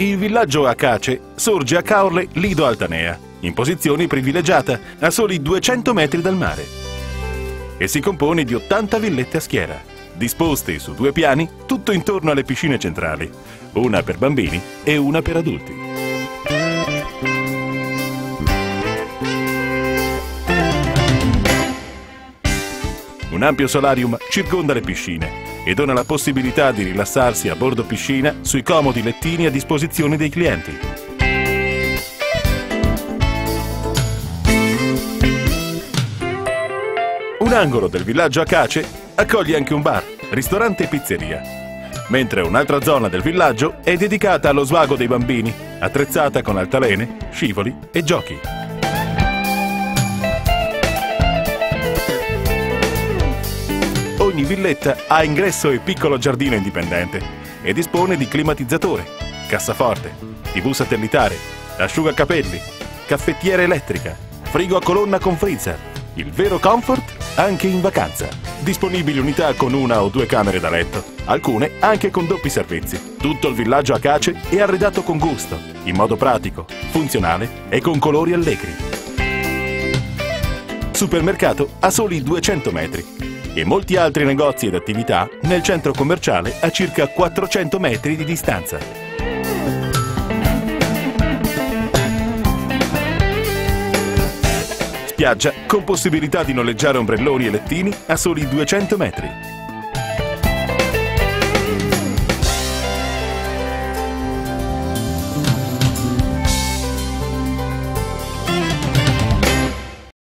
Il villaggio Acace sorge a Caorle Lido Altanea, in posizione privilegiata, a soli 200 metri dal mare. E si compone di 80 villette a schiera, disposte su due piani, tutto intorno alle piscine centrali, una per bambini e una per adulti. Un ampio solarium circonda le piscine e dona la possibilità di rilassarsi a bordo piscina sui comodi lettini a disposizione dei clienti. Un angolo del villaggio Acace accoglie anche un bar, ristorante e pizzeria, mentre un'altra zona del villaggio è dedicata allo svago dei bambini, attrezzata con altalene, scivoli e giochi. Ogni villetta ha ingresso e piccolo giardino indipendente e dispone di climatizzatore, cassaforte, tv satellitare, asciugacapelli, caffettiera elettrica, frigo a colonna con freezer. Il vero comfort anche in vacanza. Disponibili unità con una o due camere da letto, alcune anche con doppi servizi. Tutto il villaggio Acace è arredato con gusto, in modo pratico, funzionale e con colori allegri. Supermercato a soli 200 metri e molti altri negozi ed attività nel centro commerciale a circa 400 metri di distanza. Spiaggia con possibilità di noleggiare ombrelloni e lettini a soli 200 metri.